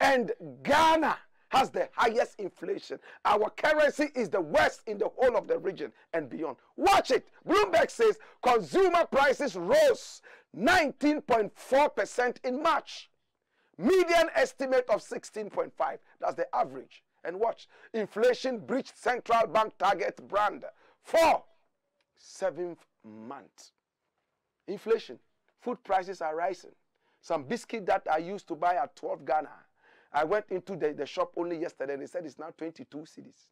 And Ghana has the highest inflation. Our currency is the worst in the whole of the region and beyond. Watch it. Bloomberg says consumer prices rose 19.4% in March. Median estimate of 16.5. That's the average. And watch. Inflation breached central bank target brand for seventh month. Inflation. Food prices are rising. Some biscuit that I used to buy at 12 Ghana I went into the, the shop only yesterday and they said it's now 22 cedis.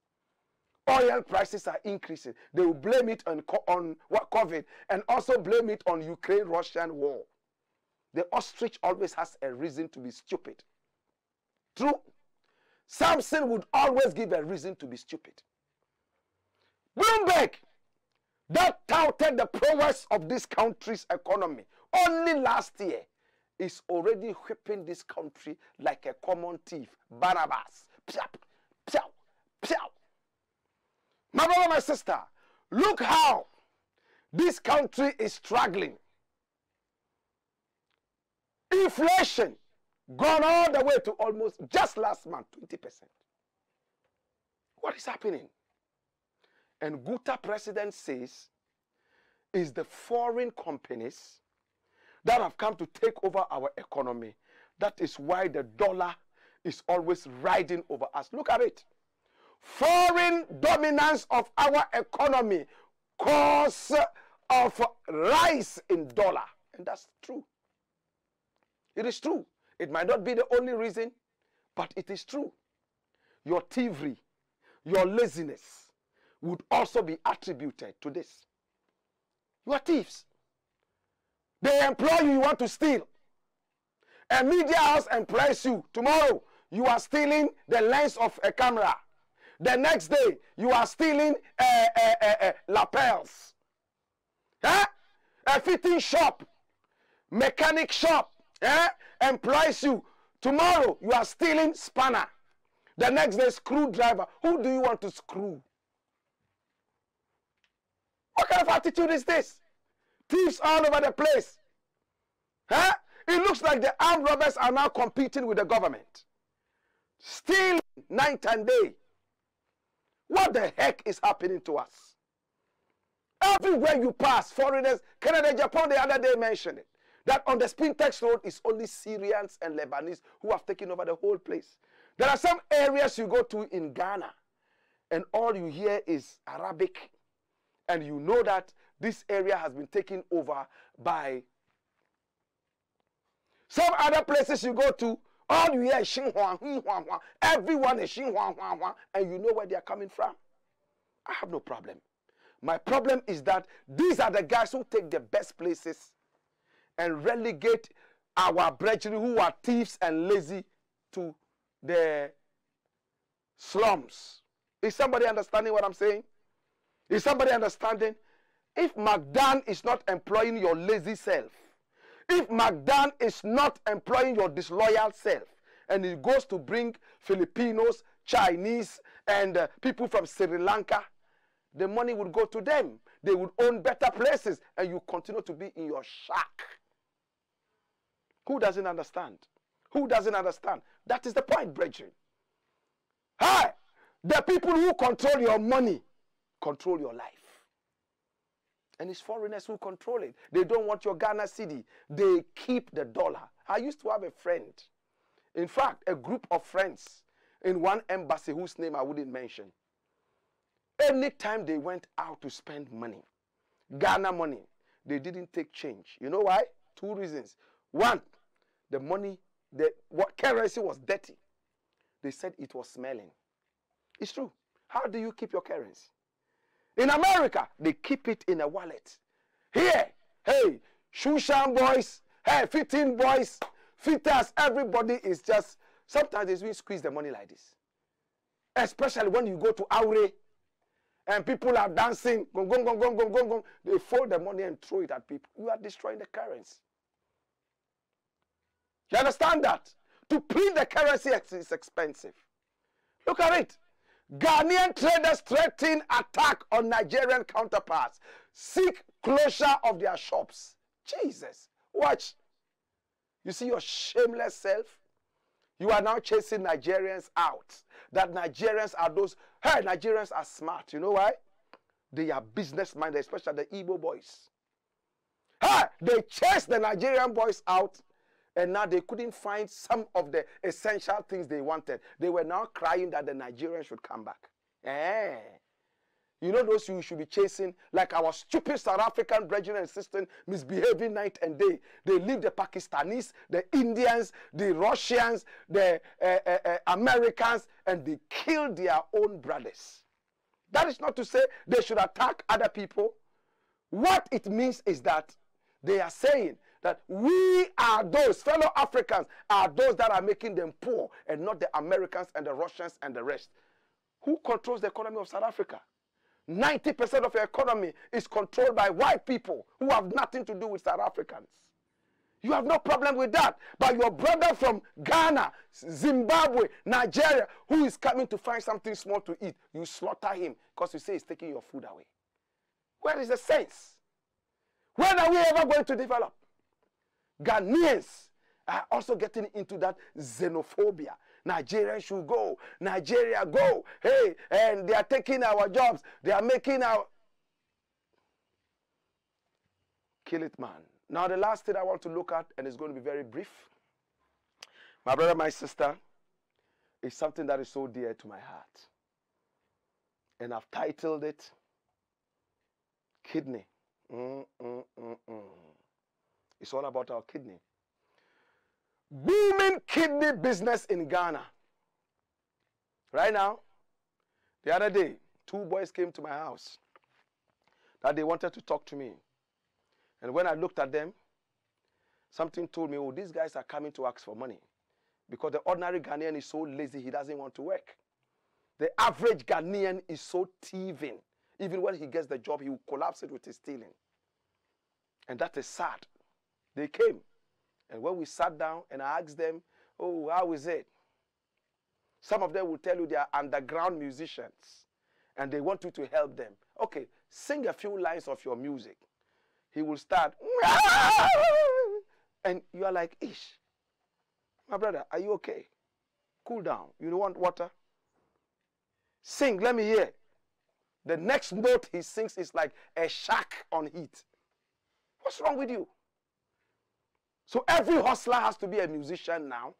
Oil prices are increasing. They will blame it on, on what COVID and also blame it on Ukraine-Russian war. The ostrich always has a reason to be stupid. True. Samson would always give a reason to be stupid. Bloomberg, that touted the prowess of this country's economy only last year is already whipping this country like a common thief. Barabbas. Pshaw, pshaw, pshaw. My brother, my sister, look how this country is struggling. Inflation gone all the way to almost just last month 20%. What is happening? And Guta president says is the foreign companies that have come to take over our economy. That is why the dollar is always riding over us. Look at it. Foreign dominance of our economy cause of rise in dollar. And that's true. It is true. It might not be the only reason, but it is true. Your thievery, your laziness would also be attributed to this. You are thieves. They employ you, you want to steal. A media house employs you. Tomorrow, you are stealing the lens of a camera. The next day, you are stealing uh, uh, uh, lapels. Huh? A fitting shop, mechanic shop, eh? employs you. Tomorrow you are stealing spanner. The next day screwdriver. Who do you want to screw? What kind of attitude is this? Thieves all over the place. Huh? It looks like the armed robbers are now competing with the government. Stealing night and day. What the heck is happening to us? Everywhere you pass, foreigners, Canada, Japan, the other day mentioned it. That on the Spintex Road is only Syrians and Lebanese who have taken over the whole place. There are some areas you go to in Ghana, and all you hear is Arabic, and you know that this area has been taken over by some other places you go to. All you hear is Huan, Huan. Everyone is Huan, and you know where they are coming from. I have no problem. My problem is that these are the guys who take the best places and relegate our brethren who are thieves and lazy to the slums. Is somebody understanding what I'm saying? Is somebody understanding? If McDan is not employing your lazy self, if McDan is not employing your disloyal self, and it goes to bring Filipinos, Chinese, and uh, people from Sri Lanka, the money would go to them. They would own better places, and you continue to be in your shack. Who doesn't understand? Who doesn't understand? That is the point, brethren. Hi, the people who control your money control your life. And it's foreigners who control it. They don't want your Ghana cedi. They keep the dollar. I used to have a friend. In fact, a group of friends in one embassy whose name I wouldn't mention. Anytime they went out to spend money, Ghana money, they didn't take change. You know why? Two reasons. One, the money, the what currency was dirty. They said it was smelling. It's true. How do you keep your currency? In America, they keep it in a wallet. Here, hey, Shushan boys, hey, 15 boys, fitters, everybody is just, sometimes they squeeze the money like this. Especially when you go to Aure and people are dancing, gong, gong, gong, gong, gong, gong, gong. They fold the money and throw it at people. You are destroying the currency. You understand that? To print the currency is expensive. Look at it. Ghanaian traders threaten attack on Nigerian counterparts. Seek closure of their shops. Jesus. Watch. You see your shameless self? You are now chasing Nigerians out. That Nigerians are those. Hey, Nigerians are smart. You know why? They are business minded, especially the Igbo boys. Hey, they chase the Nigerian boys out and now they couldn't find some of the essential things they wanted. They were now crying that the Nigerians should come back. Eh. You know those you should be chasing, like our stupid South African brethren and sisters misbehaving night and day. They leave the Pakistanis, the Indians, the Russians, the uh, uh, uh, Americans, and they kill their own brothers. That is not to say they should attack other people. What it means is that they are saying that we are those fellow Africans are those that are making them poor and not the Americans and the Russians and the rest. Who controls the economy of South Africa? 90% of your economy is controlled by white people who have nothing to do with South Africans. You have no problem with that. But your brother from Ghana, Zimbabwe, Nigeria, who is coming to find something small to eat, you slaughter him because you say he's taking your food away. Where is the sense? When are we ever going to develop? Ghanaians are also getting into that xenophobia. Nigeria should go. Nigeria go. Hey, and they are taking our jobs. They are making our. Kill it, man. Now, the last thing I want to look at, and it's going to be very brief. My brother, my sister, is something that is so dear to my heart. And I've titled it Kidney. Mm, mm, mm, mm. It's all about our kidney. Booming kidney business in Ghana. Right now, the other day, two boys came to my house that they wanted to talk to me. And when I looked at them, something told me, oh, these guys are coming to ask for money. Because the ordinary Ghanaian is so lazy, he doesn't want to work. The average Ghanaian is so thieving. Even when he gets the job, he will collapse it with his stealing. And that is sad. They came And when we sat down and I asked them, Oh, how is it? Some of them will tell you they are underground musicians and they want you to help them. Okay, sing a few lines of your music. He will start, and you are like, Ish, my brother, are you okay? Cool down. You don't want water? Sing, let me hear. The next note he sings is like a shark on heat. What's wrong with you? So every hustler has to be a musician now.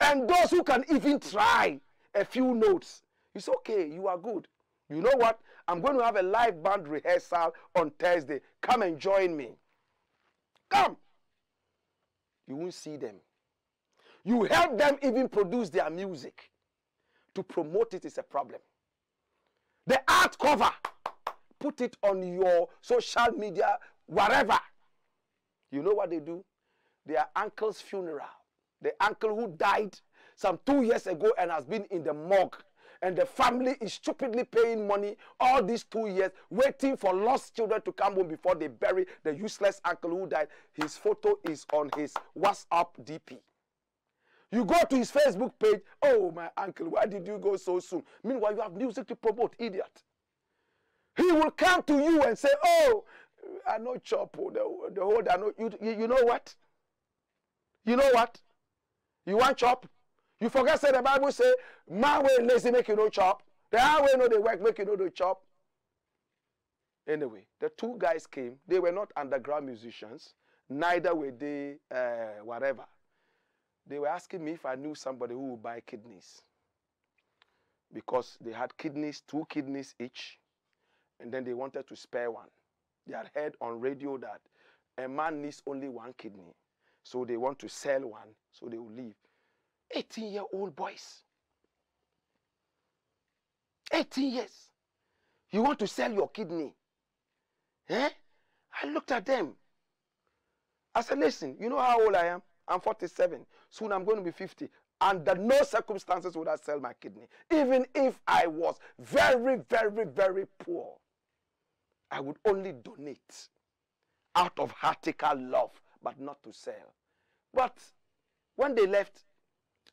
And those who can even try a few notes, it's okay, you are good. You know what? I'm going to have a live band rehearsal on Thursday. Come and join me. Come. You won't see them. You help them even produce their music. To promote it is a problem. The art cover, put it on your social media, wherever. You know what they do? Their uncle's funeral. The uncle who died some two years ago and has been in the morgue. And the family is stupidly paying money all these two years, waiting for lost children to come home before they bury the useless uncle who died. His photo is on his WhatsApp DP. You go to his Facebook page. Oh, my uncle, why did you go so soon? Meanwhile, you have music to promote, idiot. He will come to you and say, Oh, I know chop. oh, The, the whole, I know. You, you, know what? You know what? You want chop? You forget say the Bible say, my way lazy make you no chop. The highway no they work make you no do chop. Anyway, the two guys came. They were not underground musicians. Neither were they uh, whatever. They were asking me if I knew somebody who would buy kidneys. Because they had kidneys, two kidneys each, and then they wanted to spare one. They had heard on radio that a man needs only one kidney. So they want to sell one, so they will leave. 18 year old boys. 18 years. You want to sell your kidney? Eh? I looked at them. I said, listen, you know how old I am? I'm 47. Soon I'm going to be 50. Under no circumstances would I sell my kidney. Even if I was very, very, very poor, I would only donate out of heartical love, but not to sell. But when they left,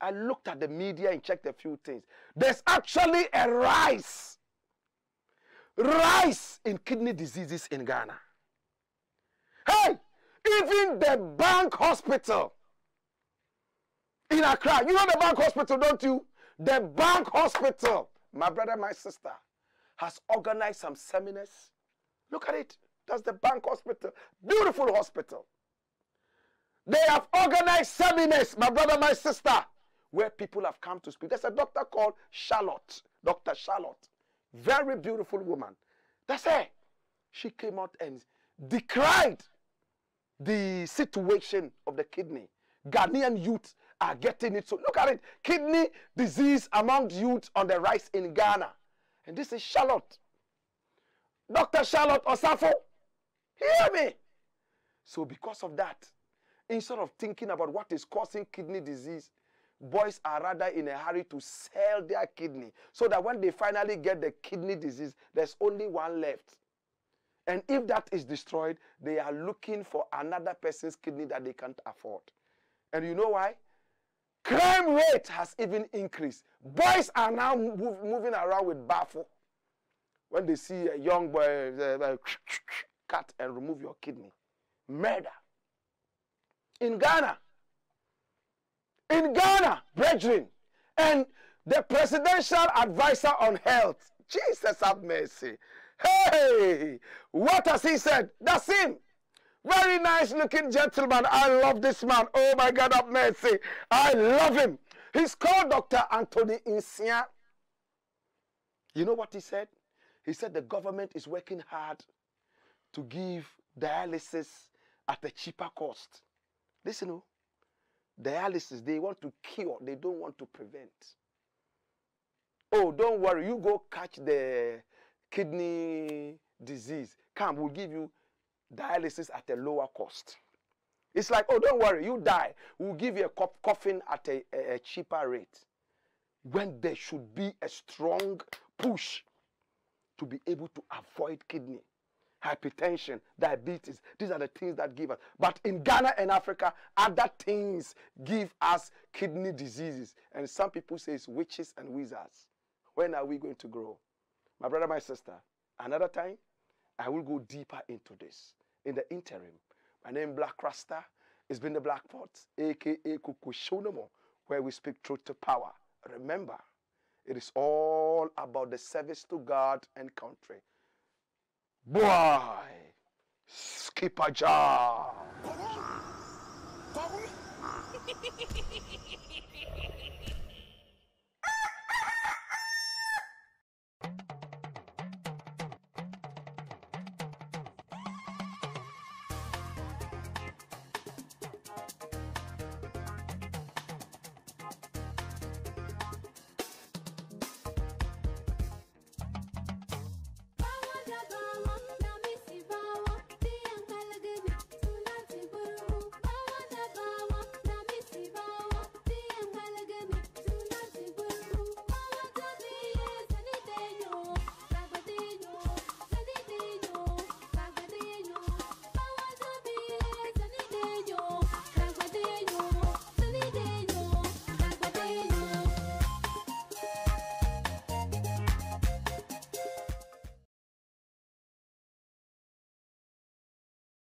I looked at the media and checked a few things. There's actually a rise, rise in kidney diseases in Ghana. Hey, even the bank hospital in Accra, you know the bank hospital, don't you? The bank hospital, my brother, my sister, has organized some seminars. Look at it. That's the bank hospital. Beautiful hospital. They have organized seminars, my brother, my sister, where people have come to speak. There's a doctor called Charlotte, Dr. Charlotte. Very beautiful woman. That's her. She came out and decried the situation of the kidney. Ghanaian youth are getting it. So look at it. Kidney disease among youth on the rise in Ghana. And this is Charlotte. Dr. Charlotte Osafo. Hear me. So because of that, instead of thinking about what is causing kidney disease, boys are rather in a hurry to sell their kidney so that when they finally get the kidney disease, there's only one left. And if that is destroyed, they are looking for another person's kidney that they can't afford. And you know why? Crime rate has even increased. Boys are now move, moving around with baffle. When they see a young boy uh, uh, cut and remove your kidney. Murder. In Ghana. In Ghana, brethren. And the presidential advisor on health, Jesus have mercy. Hey, what has he said? That's him. Very nice looking gentleman. I love this man. Oh my God have mercy. I love him. He's called Dr. Anthony Nsiah. You know what he said? He said the government is working hard to give dialysis at a cheaper cost. Listen, oh, dialysis, they want to cure, they don't want to prevent. Oh, don't worry, you go catch the kidney disease. Come, we'll give you dialysis at a lower cost. It's like, oh, don't worry, you die. We'll give you a coffin at a, a, a cheaper rate. When there should be a strong push to be able to avoid kidney. hypertension, diabetes. These are the things that give us. But in Ghana and Africa, other things give us kidney diseases. And some people say it's witches and wizards. When are we going to grow? My brother, my sister, another time, I will go deeper into this. In the interim, my name Blakk Rasta. It's been the Black Pot, aka Kukushonomo, where we speak truth to power. Remember, it is all about the service to God and country. Boy, skipper job.